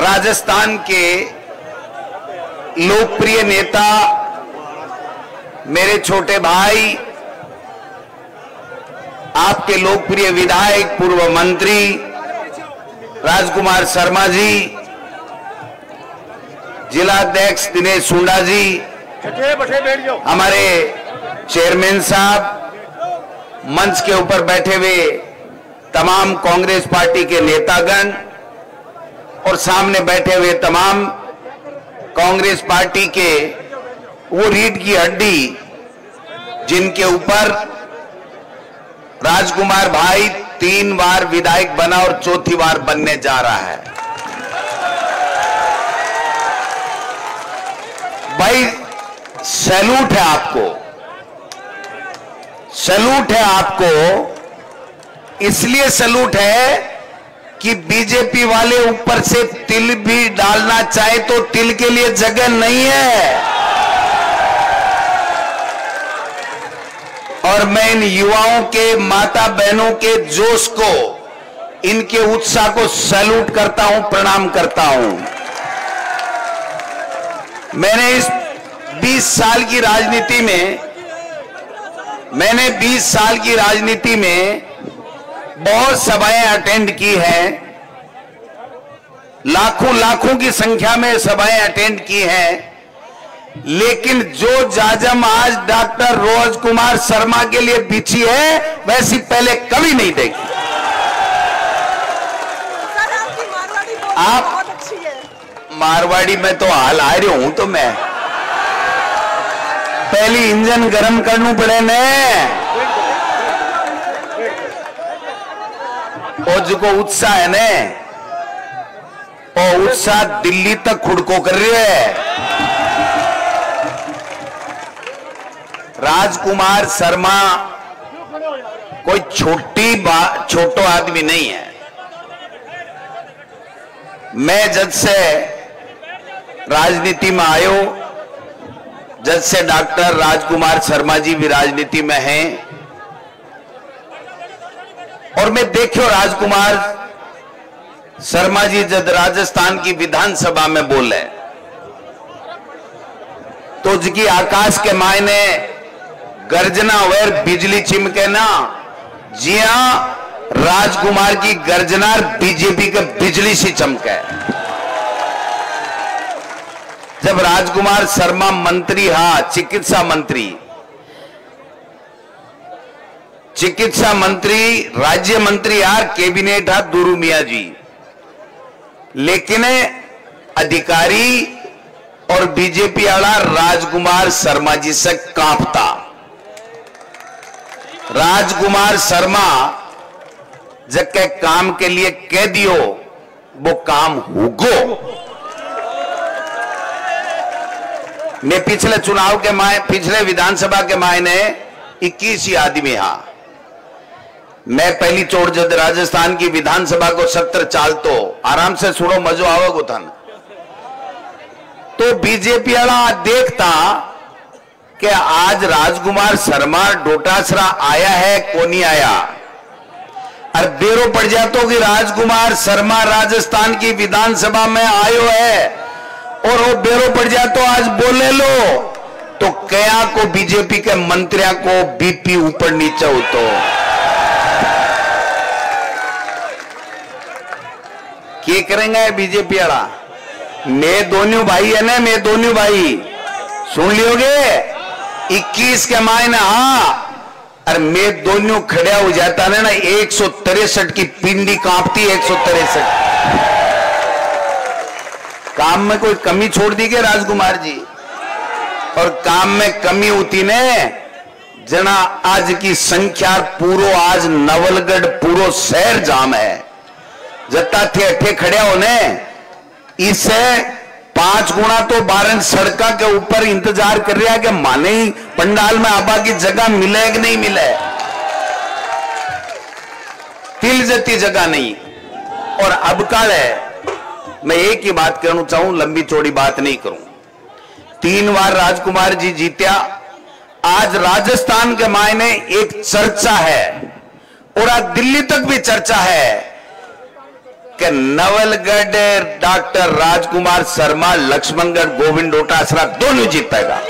राजस्थान के लोकप्रिय नेता, मेरे छोटे भाई, आपके लोकप्रिय विधायक, पूर्व मंत्री, राजकुमार शर्मा जी, जिलाध्यक्ष दिनेश सुंडा जी, हमारे चेयरमैन साहब, मंच के ऊपर बैठे हुए तमाम कांग्रेस पार्टी के नेतागण और सामने बैठे हुए तमाम कांग्रेस पार्टी के वो रीढ़ की हड्डी जिनके ऊपर राजकुमार भाई तीन बार विधायक बना और चौथी बार बनने जा रहा है। भाई सैल्यूट है आपको। सैल्यूट है आपको, इसलिए सैल्यूट है कि बीजेपी वाले ऊपर से तिल भी डालना चाहे तो तिल के लिए जगह नहीं है। और मैं इन युवाओं के माता बहनों के जोश को, इनके उत्साह को सैल्यूट करता हूँ, प्रणाम करता हूँ। मैंने इस 20 साल की राजनीति में, मैंने 20 साल की राजनीति में बहुत सभाएँ अटेंड की हैं। लाखों लाखों की संख्या में सभाएँ अटेंड की हैं। लेकिन जो जाजम आज डॉक्टर रोज कुमार शर्मा के लिए बिछी है, वैसी पहले कभी नहीं देखी। आप- मारवाड़ी में तो हाल आ रही हूँ तो मैं। पहली इंजन गर्म करनू पड़े ने। जो को उत्साह है ने? उत्साह दिल्ली तक खुड़को कर रही है। राजकुमार शर्मा कोई छोटी बा- छोटो आदमी नहीं है। मैं जब से राजनीति में आयो जब से डॉक्टर राजकुमार शर्मा जी भी राजनीति में हैं। और मैं देखियो राजकुमार शर्मा जी जब राजस्थान की विधानसभा में बोले तो जी आकाश के मायने गर्जना हुए बिजली चिमके ना जी हाँ राजकुमार की गर्जना बीजेपी के बिजली से चमके। जब राजकुमार शर्मा मंत्री हा, चिकित्सा मंत्री चिकित्सा मंत्री, राज्य मंत्री यार कैबिनेट हा दुरू मिया जी। लेकिन अधिकारी और बीजेपी वाला राजकुमार शर्मा जी से कांपता। राजकुमार शर्मा जब के काम के लिए कह दियो वो काम होगो। मैं पिछले चुनाव के माय, पिछले विधानसभा के मायने 21 ही आदमी हा। मैं पहली चोट जब राजस्थान की विधानसभा को सत्र चाल तो आराम से सुनो, मजो आवगो था तो बीजेपी वाला देखता कि आज राजकुमार शर्मा डोटासरा आया है को नहीं आया? और बेरो पड़ जातो कि राजकुमार शर्मा राजस्थान की विधानसभा में आयो है, और वो बेरो पड़ जातो, आज बोले लो। तो कया को बीजेपी के मंत्रियों को बीपी ऊपर नीचे होतो के करेंगे बीजेपी वाला। मैं दोनों भाई है ना, मैं दोनों भाई। सुन लियोगे? 21 के मायने हाँ। और मैं दोनों खड़ा हो जाता ना ना, एक की पिंडी कांपती एक सौ काम में कोई कमी छोड़ दी क्या राजकुमार जी? और काम में कमी होती ने, जना आज की संख्या पूरो आज नवलगढ़ पूरो शहर जाम है। जत्ता थे अठे खड़े होने इससे पाँच गुना तो बारह सड़का के ऊपर इंतज़ार कर रहा है कि माने ही पंडाल में आबा की जगह मिले कि नहीं मिले। तिल जती जगह नहीं। और अब काल है, मैं एक ही बात कहना चाहूँ, लंबी चौड़ी बात नहीं करूँ। तीन बार राजकुमार जी जीत्या। आज राजस्थान के मायने एक चर्चा है, और आज दिल्ली तक भी चर्चा है। कि नवलगढ़ डॉक्टर राजकुमार शर्मा, लक्ष्मणगढ़, गोविंद डोटासरा दोनों जीतेगा।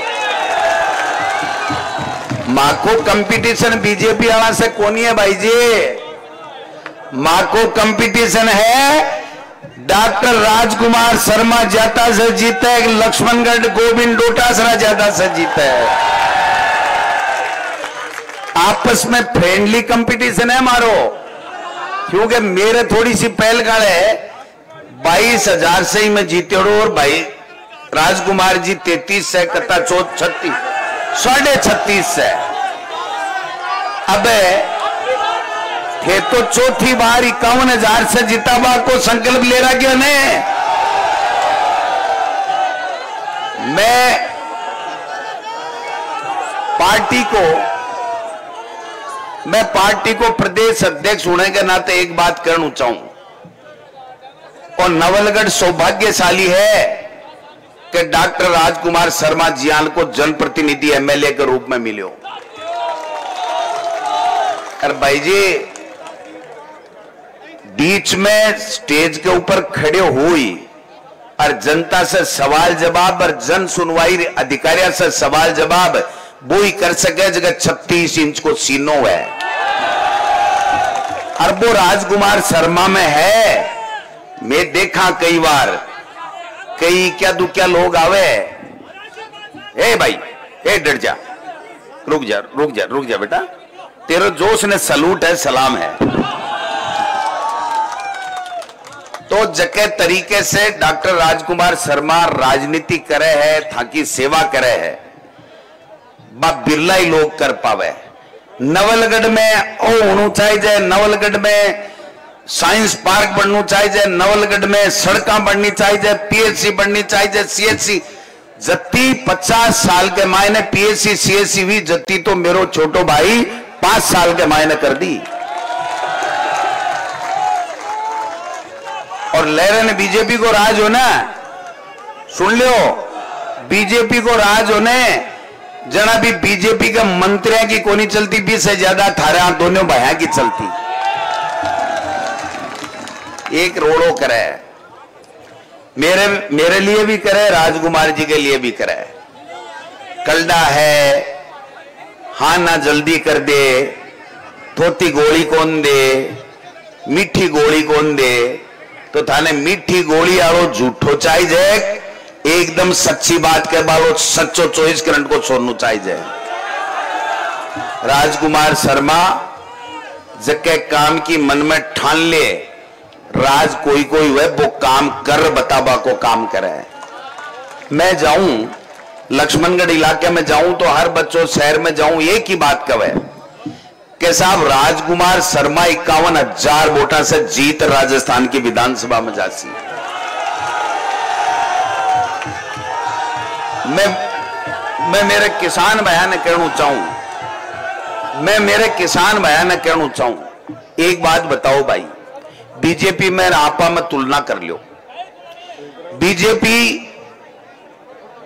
माँ को कंपटीशन बीजेपी वाला से कोनी है भाई जी? माँ को कंपटीशन है, डॉक्टर राजकुमार शर्मा ज़्यादा से जीते, लक्ष्मणगढ़, गोविंद डोटासरा ज़्यादा से जीते। आपस में फ्रेंडली कंपटीशन है मारो। क्योंकि मेरे थोड़ी सी पहल गाड़ है। बाईस हज़ार से ही मैं जीते और भाई राजकुमार जी तैतीस से, कत्ता चौथ छत्तीस, साढ़े छत्तीस से। अब थे तो चौथी बार इक्यावन हज़ार से जिताबा को संकल्प ले रहा क्यों ने मैं पार्टी को मैं पार्टी को प्रदेश अध्यक्ष होने के नाते एक बात करना चाहूँ। और नवलगढ़ सौभाग्यशाली है कि डॉक्टर राजकुमार शर्मा जियाल को जनप्रतिनिधि एमएलए के रूप में मिले हो। अरे भाई जी, बीच में स्टेज के ऊपर खड़े हुई और जनता से सवाल जवाब और जन सुनवाई अधिकारियों से सवाल जवाब वो ही कर सके जगह छत्तीस इंच को सीनो है। और वो राजकुमार शर्मा में है। मैं देखा कई बार। कई क्या दु क्या लोग आवे। ए भाई, ए डर जा। रुक जा रुक जा रुक जा बेटा। तेरे जोश ने सलूट है, सलाम है। तो जके तरीके से डॉक्टर राजकुमार शर्मा राजनीति करे है ताकि सेवा करे है। बा बिरला ही लोग कर पावे। नवलगढ़ में ओ होना चाहिए नवलगढ़ में साइंस पार्क बनना चाहिए नवलगढ़ में सड़क बननी चाहिए पीएचसी बननी चाहिए सीएचसी जत्ती पचास साल के मायने पीएचसी सीएचसी भी जत्ती तो मेरो छोटो भाई पाँच साल के मायने कर दी। और लहरे ने बीजेपी को राज होना, सुन लियो, बीजेपी को राज होने जना भी बीजेपी के मंत्रियों की कोनी चलती, बीस से ज़्यादा अठारह दोनों भाया की चलती। एक रोड़ो करे। मेरे मेरे लिए भी करे, राजकुमार जी के लिए भी करे। कलडा है, हा ना जल्दी कर दे थोती गोली कौन दे, मीठी गोली कौन दे तो थाने मीठी गोली आरो झूठो चाहिए। एकदम सच्ची बात के बालो, सच्चो चौबीस करंट को छोड़ना चाहिए राजकुमार शर्मा, जके काम की मन में ठान ले, राज कोई कोई वह वो काम कर बताबा को काम करे। मैं जाऊँ, लक्ष्मणगढ़ इलाके में जाऊँ तो हर बच्चों शहर में जाऊँ, एक ही बात कवे, कि साहब राजकुमार शर्मा इक्यावन हज़ार वोटा से जीत राजस्थान की विधानसभा में जासी मैं मैं मेरे किसान भैया ने कहना चाहूँ। मैं मेरे किसान भैया ने कहना चाहूँ। एक बात बताओ भाई, बीजेपी में आपा में तुलना कर लियो। बीजेपी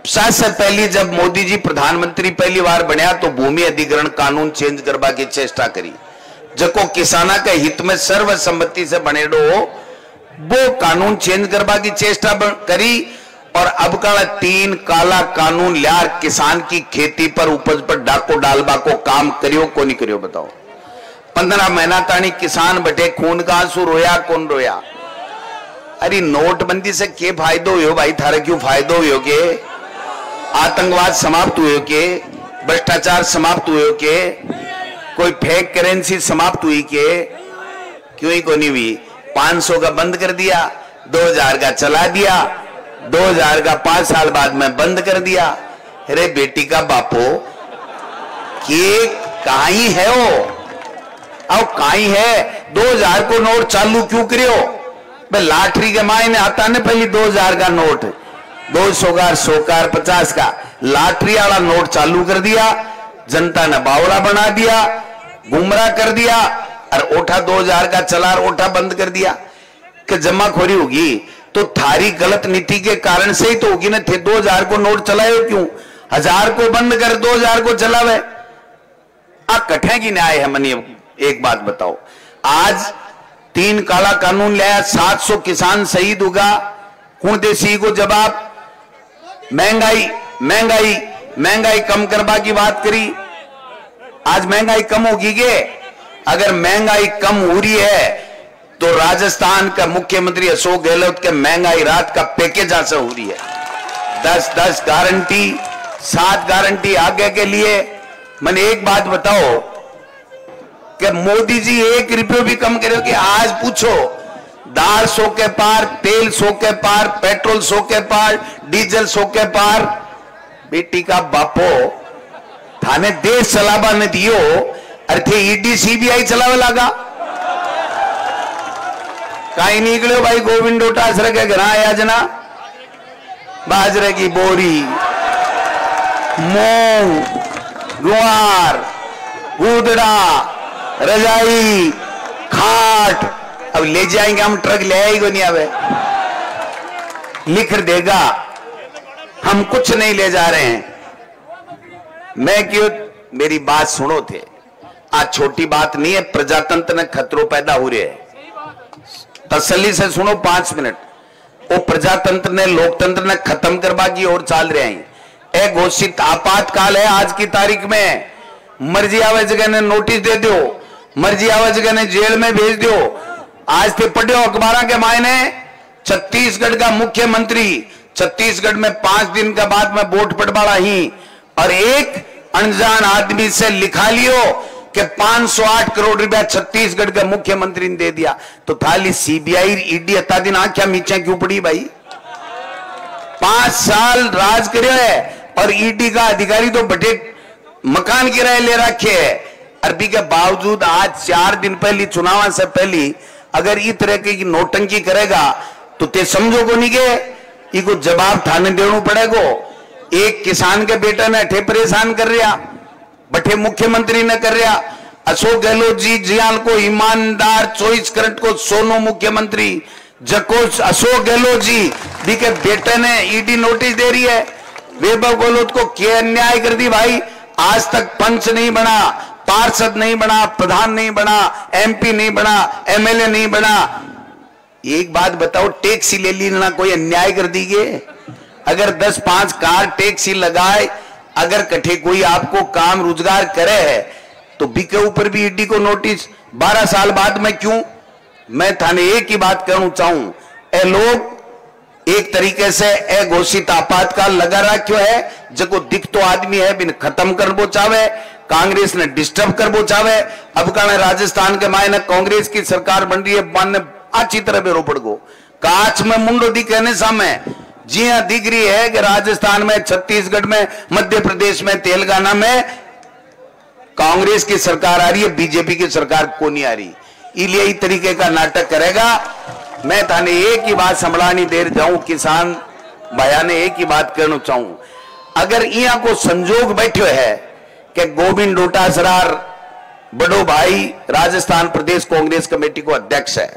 सबसे पहली जब मोदी जी प्रधानमंत्री पहली बार बनया तो भूमि अधिग्रहण कानून चेंज करवा की चेष्टा करी। जको किसाना के हित में सर्वसम्मति से बने डो वो कानून चेंज करवा की चेष्टा करी। और अब का तीन काला कानून लियार किसान की खेती पर उपज पर डाको डालबा को काम करियो को नहीं करियो, बताओ। पंद्रह महीना तानी किसान बटे खून का आँसू रोया, कौन रोया? अरे नोटबंदी से के फायदो हो भाई? थारे क्यों फायदो हो के? आतंकवाद समाप्त हुए के? भ्रष्टाचार समाप्त हुए के? कोई फेक करेंसी समाप्त हुई के? क्यों ही को नहीं हुई 500 का बंद कर दिया 2000 का चला दिया 2000 का पाँच साल बाद में बंद कर दिया। अरे बेटी का बापो, के कहा ही वो? अब कहीं है 2000 को नोट चालू क्यों करियो? लाटरी के मायने आता ने पहली 2000 का नोट। दो सौ का सौ का, पचास का। लाटरी वाला नोट चालू कर दिया, जनता ने बावड़ा बना दिया, गुमराह कर दिया, और ओठा दो हज़ार का चलार ओठा बंद कर दिया। कि जमाखोरी होगी। तो थारी गलत नीति के कारण से ही तो होगी ना, थे दो हज़ार को नोट चलाए क्यों? हज़ार को बंद कर, दो हज़ार को चलावे। आ कठे की न्याय है, मनी, एक बात बताओ। आज तीन काला कानून लाया 700 किसान शहीद होगा। कौन देसी को जवाब, महँगाई महँगाई महँगाई कम करवा की बात करी। आज महँगाई कम होगी के? अगर महँगाई कम हो रही है तो राजस्थान का मुख्यमंत्री अशोक गहलोत के महँगाई रात का पैकेज ऐसा हो रही है। दस दस गारंटी, सात गारंटी आगे के लिए, मैंने एक बात बताओ कि मोदी जी एक रुपये भी कम करे कि आज पूछो, दाल सो के पार, तेल सो के पार, पेट्रोल सो के पार, डीजल सो के पार। बेटी का बापो, थाने देश चलावा ने दियो, अरे थे ईडी सीबीआई चलावे लगा। कहीं निकलो भाई, गोविंद डोटासर के घर आया जना। बाजरे की बोरी, मूंग, गुआर, गुदड़ा, रजाई, खाट। अब ले जाएँगे, हम ट्रक ले आएगा नहीं आवे लिख देगा, हम कुछ नहीं ले जा रहे हैं। मैं क्यों, मेरी बात सुनो थे। आज छोटी बात नहीं है, प्रजातंत्र में खतरों पैदा हो रहे हैं। तसल्ली से सुनो पाँच मिनट। वो प्रजातंत्र ने, लोकतंत्र ने खत्म करवा की ओर चाल रहे हैं। एक घोषित आपातकाल है आज की तारीख में। मर्ज़ी आवे जगह ने नोटिस दे दो मर्ज़ी आवे जगह ने जेल में भेज दो आज थे पढ़ो अखबार के मायने। छत्तीसगढ़ का मुख्यमंत्री, छत्तीसगढ़ में पाँच दिन का बाद में वोट पटवाड़ा ही। और एक अनजान आदमी से लिखा लियो। कि 508 करोड़ रुपया छत्तीसगढ़ के मुख्यमंत्री ने दे दिया। तो थाली सीबीआई ईडी अता दिन आख्या मीचा क्यों पड़ी भाई? पाँच साल राज करे है और ईडी का अधिकारी तो बटे मकान किराए ले रखे है। अरबी के बावजूद आज चार दिन पहले, चुनाव से पहले, अगर इस तरह की नोटंकी करेगा तो ते समझो को नहीं के जवाब थाने देना पड़ेगा। एक किसान के बेटा ने अठे परेशान कर रहा बठे मुख्यमंत्री ने कर रहा अशोक गहलोत जी जियाल को ईमानदार चौबीस करंट को सोनो मुख्यमंत्री। जको अशोक गहलोत जी दी के बेटे ने ईडी नोटिस दे रही है। वैभव गहलोत को क्या अन्याय कर दी भाई। आज तक पंच नहीं बना, पार्षद नहीं बना, प्रधान नहीं बना, एमपी नहीं बना, एमएलए नहीं बना। एक बात बताओ, टैक्सी ले ली ना कोई अन्याय कर दीगे अगर दस पाँच कार टैक्सी लगाए अगर कठे कोई आपको काम रोज़गार करे है तो बी के ऊपर भी ईडी को नोटिस। 12 साल बाद में क्यों? मैं थाने एक ही बात कहना चाहूँ, ए लोग एक तरीके से ए घोषित आपातकाल लगा रहा क्यों है, जको दिख तो आदमी है बिन खत्म कर बो चावे कांग्रेस ने डिस्टर्ब कर बो चावे अब का राजस्थान के मायने कांग्रेस की सरकार बन रही है अच्छी तरह बेरो पड़ गो। काच में मुंडो दी कहने सामने जी हाँ दिख रही है कि राजस्थान में, छत्तीसगढ़ में मध्य प्रदेश में, तेलंगाना में कांग्रेस की सरकार आ रही है, बीजेपी की सरकार को नहीं आ रही। इसलिए इस तरीके का नाटक करेगा। मैं थाने एक ही बात संभलानी देर जाऊँ, किसान भाया ने एक ही बात कहना चाहूँ। अगर यहाँ को संजोग बैठे है कि गोविंद डोटासरार बड़ो भाई राजस्थान प्रदेश कांग्रेस कमेटी को अध्यक्ष है,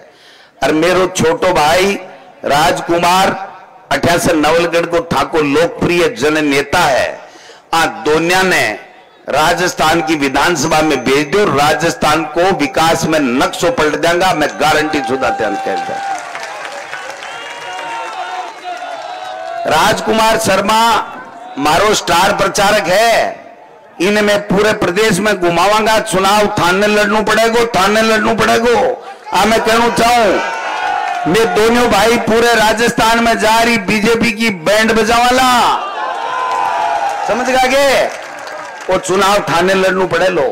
और मेरो छोटो भाई राजकुमार अठासी नवलगढ़ को ठाकुर लोकप्रिय जन नेता है। आ, दोनिया ने राजस्थान की विधानसभा में भेज दो राजस्थान को विकास में नक्शो पलट देंगा। मैं गारंटी शुदा कह दिया राजकुमार शर्मा मारो स्टार प्रचारक है। इन्हें मैं पूरे प्रदेश में घुमावांगा। चुनाव थाने लड़नू पड़ेगा, थाने लड़नू पड़ेगा। आ, मैं कहना चाहूँ मैं दोनों भाई पूरे राजस्थान में जा रही बीजेपी की बैंड बजावाला समझ गे वो चुनाव थाने लड़ना पड़े लो।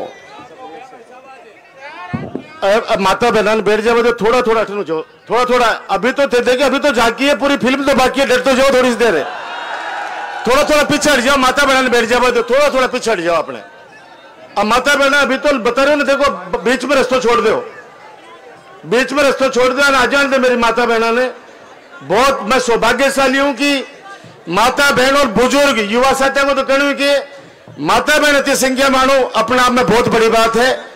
अब माता बहन बैठ जाओ तो थोड़ा थोड़ा जाओ। थोड़ा थोड़ा, अभी तो देखिए, अभी तो झाकी है, पूरी फ़िल्म तो बाकी है डर तो जाओ थोड़ी सी देर। है थोड़ा थोड़ा पीछे हट जाओ, माता बहन बैठ जाओ तो थोड़ा थोड़ा पीछे हट जाओ अपने। अब माता बहन अभी तो बता रहे हो ना, देखो बीच में रस्तों छोड़ दो। बीच में रास्ता छोड़ दो आ जान दे मेरी माता बहना ने। बहुत, मैं सौभाग्यशाली हूँ कि माता बहन और बुज़ुर्ग, युवा साथियों को तो कहूँ कि माता बहन इतनी संख्या मानो, अपने आप में बहुत बड़ी बात है।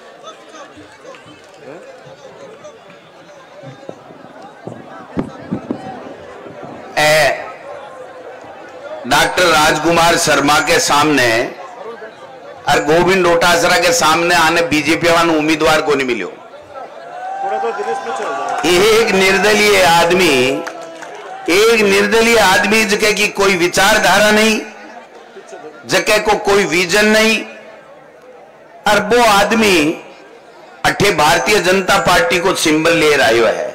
डॉक्टर राजकुमार शर्मा के सामने और गोविंद डोटासरा के सामने आने बीजेपी वाला उम्मीदवार को नहीं मिलो एक निर्दलीय आदमी, एक निर्दलीय आदमी जगह की कोई विचारधारा नहीं जगह को कोई विजन नहीं, और वो आदमी अठे भारतीय जनता पार्टी को सिंबल ले आयो है।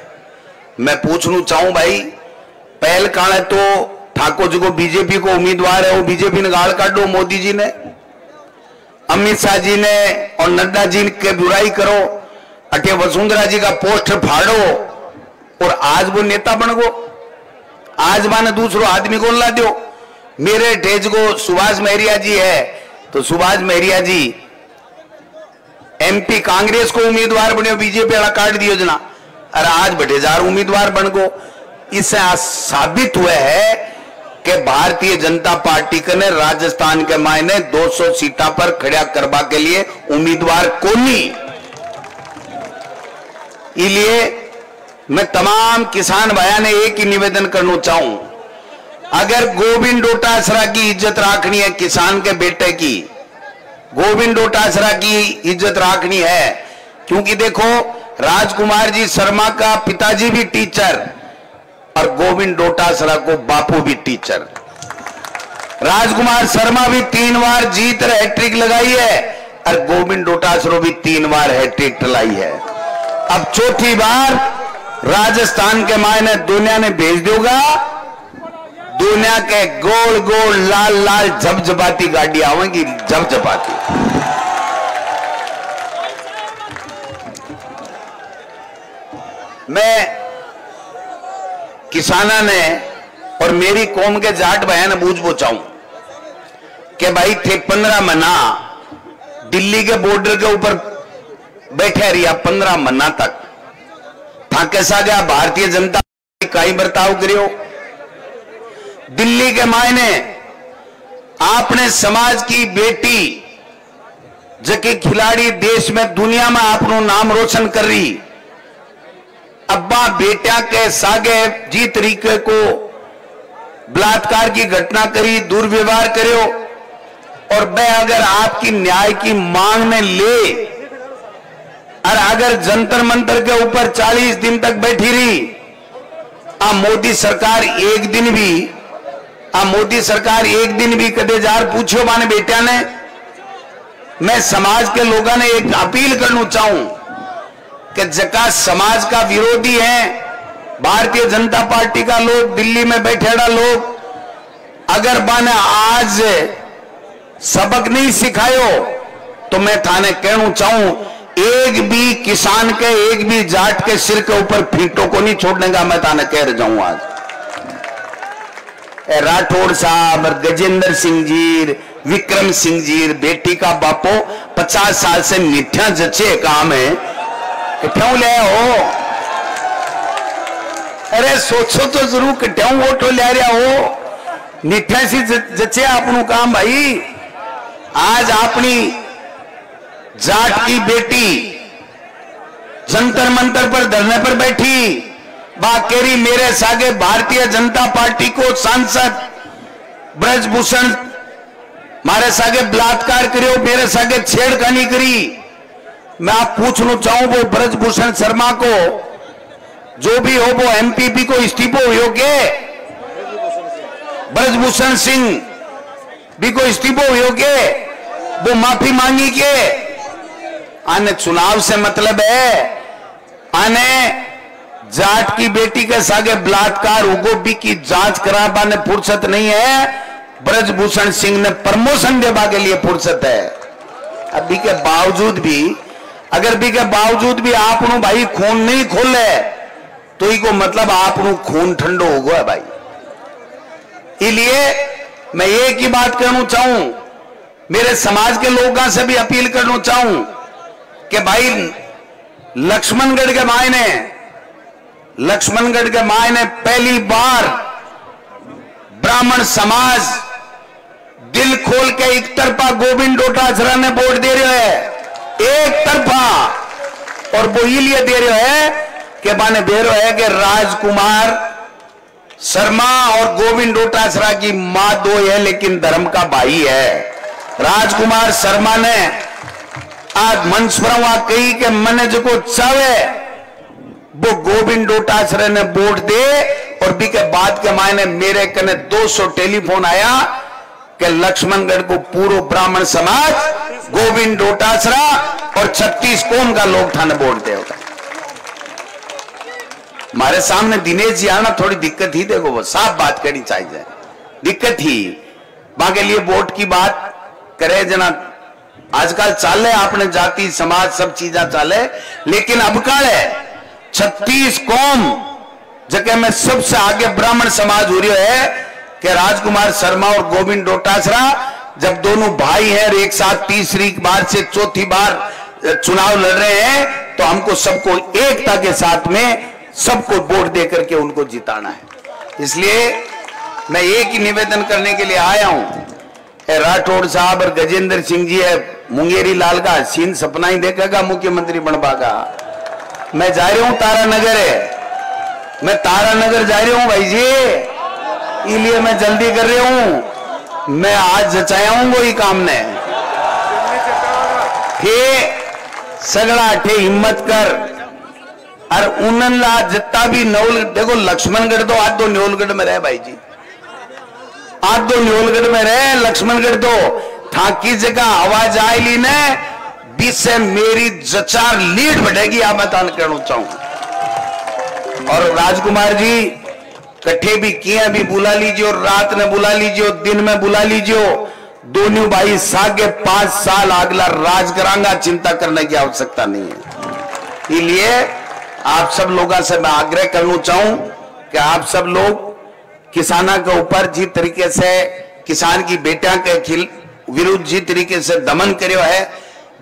मैं पूछना चाहूँ भाई, पहल काले तो ठाकुर जी को बीजेपी को उम्मीदवार है, वो बीजेपी ने गाल काटो मोदी जी ने, अमित शाह जी ने और नड्डा जी के बुराई करो अटे वसुंधरा जी का पोस्टर फाड़ो और आज वो नेता बन गो। आज माने दूसरो आदमी को ला दो मेरे ठेज को सुभाष महरिया जी है तो सुभाष महरिया जी एमपी कांग्रेस को उम्मीदवार बने, बीजेपी वाला काट दियो जना। अरे आज बटेजार उम्मीदवार बन गो। इससे आज साबित हुआ है कि भारतीय जनता पार्टी के ने राजस्थान के मायने 200 सीटा पर खड़ा करवा के लिए उम्मीदवार कोनी। इसलिए मैं तमाम किसान भाया ने एक ही निवेदन करना चाहूँ। अगर गोविंद डोटासरा की इज़्ज़त राखनी है किसान के बेटे की, गोविंद डोटासरा की इज़्ज़त राखनी है, क्योंकि देखो, राजकुमार जी शर्मा का पिताजी भी टीचर और गोविंद डोटासरा को बापू भी टीचर। राजकुमार शर्मा भी तीन बार जीत हैट्रिक लगाई है और गोविंद डोटासरो भी तीन बार हैट्रिक लाई है। अब चौथी बार राजस्थान के मायने दुनिया ने भेज दूँगा। दुनिया के गोल गोल, लाल लाल झपझपाती गाड़ी आवेंगी झपझपाती मैं किसाना ने और मेरी कौम के जाट बहन बूझ बोचाऊं कि भाई थे पंद्रह महीना दिल्ली के बॉर्डर के ऊपर बैठे रिया पंद्रह महीना तक। था कैसा गया भारतीय जनता पार्टी का ही बर्ताव करियो। दिल्ली के मायने आपने समाज की बेटी, जबकि खिलाड़ी देश में दुनिया में आपनो नाम रोशन कर रही, अब्बा बेटा के सागे जी तरीके को बलात्कार की घटना करी, दुर्व्यवहार करो और मैं अगर आपकी न्याय की मांग में ले और अगर जंतर मंतर के ऊपर 40 दिन तक बैठी रही, आ मोदी सरकार एक दिन भी, आ मोदी सरकार एक दिन भी कदे जार पूछो माने बेटा ने, मैं समाज के लोगों ने एक अपील करना चाहूँ कि जका समाज का विरोधी है, भारतीय जनता पार्टी का लोग, दिल्ली में बैठेड़ा लोग, अगर बाने आज सबक नहीं सिखायो तो मैं थाने कहना चाहूँ एक भी किसान के, एक भी जाट के सिर के ऊपर फीटो को नहीं छोड़ने का मैं थाने कह जाऊँ आज। राठौड़ साहब, गजेंद्र सिंह जी, विक्रम सिंह जी, बेटी का बापो, पचास साल से मिठ्या जचे काम है। क्यों ले हो अरे सोचो तो ज़रूर कट्याऊ वोटो ले रहा हो। निठा सी जचे आपनु काम भाई। आज अपनी जाट की बेटी जंतर मंतर पर धरने पर बैठी। बाकेरी मेरे सागे भारतीय जनता पार्टी को सांसद ब्रजभूषण, मारे सागे बलात्कार करियो, मेरे सागे छेड़खानी करी। मैं आप पूछना चाहूँ, वो ब्रजभूषण शर्मा को, जो भी हो, वो एमपीपी को इस्तीफो योग्य ब्रजभूषण सिंह भी को इस्तीफो योग्य वो माफ़ी मांगी के आने चुनाव से मतलब है। आने जाट की बेटी के सागे बलात्कार उगोबी की जाँच करा पाने फुर्सत नहीं है। ब्रजभूषण सिंह ने प्रमोशन देवा के लिए फुर्सत है। अभी के बावजूद भी, अगर भी के बावजूद भी आप भाई खून नहीं खोले तो ही को मतलब आप खून ठंडो हो गया भाई। इसलिए मैं एक ही बात कहना चाहूँ, मेरे समाज के लोगों से भी अपील करना चाहूँ कि भाई लक्ष्मणगढ़ के मायने लक्ष्मणगढ़ के मायने पहली बार ब्राह्मण समाज दिल खोल के एक तरफा गोविंद डोटासरा ने वोट दे रहे है। एक तरफा। और वो इसलिए दे रहे है कि माने दे रहे है कि राजकुमार शर्मा और गोविंद डोटासरा की माँ दो है, लेकिन धर्म का भाई है। राजकुमार शर्मा ने आज मंच पर वहाँ कही के मन जो चावे। वो गोविंद डोटासरे ने वोट दे और भी के बाद के मायने मेरे कने 200 टेलीफोन आया कि लक्ष्मणगढ़ को पूर्व ब्राह्मण समाज, गोविंद डोटासरा और छत्तीस कौम का लोग थाने वोट दे हमारे सामने दिनेश जी आना थोड़ी दिक्कत ही देखो, वो साफ़ बात करनी चाहिए दिक्कत ही। बाकी लिए वोट की बात करे जना आजकल चाले, आपने जाति, समाज, सब चीजा चाले, लेकिन अब काल, छत्तीस कौम, जगह में सबसे आगे ब्राह्मण समाज हो रही है कि राजकुमार शर्मा और गोविंद डोटासरा, जब दोनों भाई हैं और एक साथ तीसरी बार से चौथी बार चुनाव लड़ रहे हैं तो हमको सबको एकता के साथ में सबको वोट दे करके उनको जिताना है। इसलिए मैं एक ही निवेदन करने के लिए आया हूँ। राठौड़ साहब और गजेंद्र सिंह जी है मुंगेरी लाल का सीन सपना ही देखेगा, मुख्यमंत्री बनवा का मैं जा रहा हूँ तारानगर है। मैं तारानगर जा रहा हूँ भाई जी इसलिए मैं जल्दी कर रहा हूँ। मैं आज जचाया हूँ वही काम ने। थे सगड़ा ठे हिम्मत कर। और उनला जितना भी नौल देखो, लक्ष्मणगढ़ तो आज तो न्योलगढ़ में रहे भाई जी आज तो न्योलगढ़ में रहे, लक्ष्मणगढ़ तो। थाकी जगह आवाज़ आयली ने से मेरी जचार लीड बढ़ेगी, आप मैं तान कहना चाहूँ। और राजकुमार जी, कट्ठे भी किए भी बुला और रात में बुला लीजिए दिन में बुला लीजिए दोनों भाई सागे पाँच साल अगला राज करांगा चिंता करने की आवश्यकता नहीं है। इसलिए आप सब लोगों से मैं आग्रह करना चाहूँ कि आप सब लोग किसाना के ऊपर जिस तरीके से किसान की बेटिया के खिल विरुद्ध जिस तरीके से दमन करो है,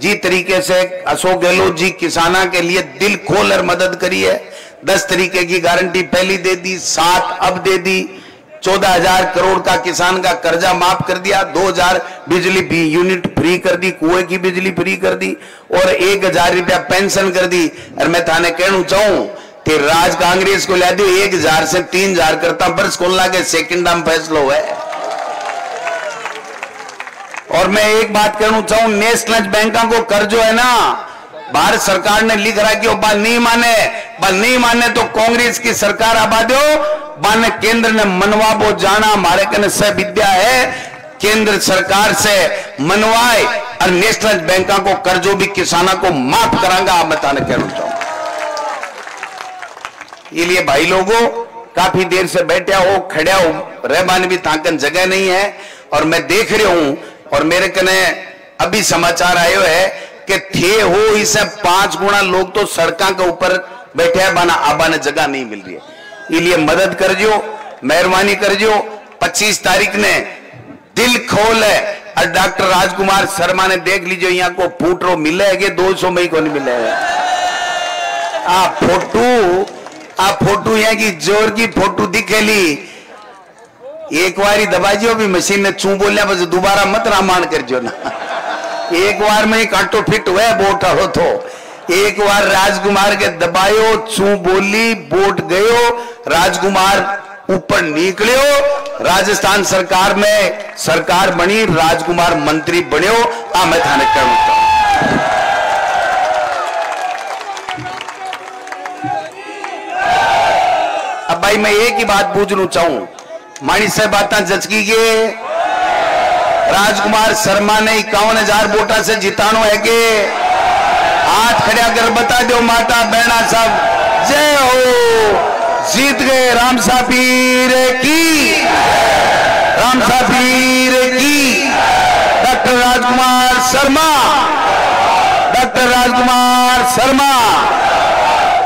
जी तरीके से अशोक गहलोत जी किसाना के लिए दिल खोल और मदद करी है। दस तरीके की गारंटी पहली दे दी, सात अब दे दी, चौदह हज़ार करोड़ का किसान का कर्जा माफ़ कर दिया, दो हज़ार बिजली भी यूनिट फ्री कर दी, कुएँ की बिजली फ्री कर दी और एक हज़ार रुपया पेंशन कर दी। और मैं थाने कहना चाहूँ कि राज कांग्रेस को ला दी एक हज़ार से तीन हज़ार करता बरस खोलना के सेकंड दाम फैसला है। और मैं एक बात कहना चाहूँ, नेशनल बैंक को कर्जो है ना। भारत सरकार ने लिख रहा कि बाल नहीं माने। बाल नहीं माने तो कांग्रेस की सरकार आबा दो बाने केंद्र ने मनवाबो, जाना हमारे कने से विद्या है। केंद्र सरकार से मनवाए और नेशनल बैंक को कर्जो भी किसानों को माफ़ करांगा, आप बताने कहना चाहूँ। इसलिए भाई लोगों, काफ़ी देर से बैठा हो, खड़ा हो, रहमान भी ताकन जगह नहीं है। और मैं देख रहा हूँ और मेरे कने अभी समाचार आयो है कि थे हो इसे पाँच गुणा लोग तो सड़क के ऊपर बैठे बाना आबा ने जगह नहीं मिल रही है। इसलिए मदद कर जो मेहरबानी कर जो 25 तारीख ने दिल खोल है और डॉक्टर राजकुमार शर्मा ने देख लीजिए, यहाँ को फूटरो मिले है दो सौ मई को नहीं मिले है। आ फ़ोटो आ फ़ोटो यहाँ की ज़ोर की फ़ोटो दिखेली एक बार दबाजियो भी मशीन ने चू बोलिया, बस दोबारा मत रामायण कर जो ना। एक बार में कांटो फिट हुआ बोट हो तो। एक बार राजकुमार के दबायो, चू बोली, बोट गयो, राजकुमार ऊपर निकलियो। राजस्थान सरकार में सरकार बनी, राजकुमार मंत्री बनियो। आ, मैं थाने करूँगा अब भाई, मैं एक ही बात पूछना चाहूँ। माणी से बात जचकी के राजकुमार शर्मा ने इक्यावन हज़ार वोटा से जितानो है के। हाथ खड़ा कर बता दो, माता, बहना सब। जय हो। जीत गए राम सापीर की। राम सापीर की। डॉक्टर राजकुमार शर्मा। डॉक्टर राजकुमार शर्मा।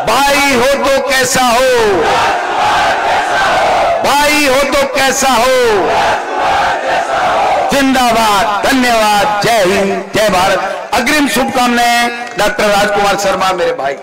भाई हो तो कैसा हो? भाई हो तो कैसा हो? जिंदाबाद। धन्यवाद। जय हिंद। जय भारत। अग्रिम शुभकामनाएँ डॉक्टर राजकुमार शर्मा, मेरे भाई।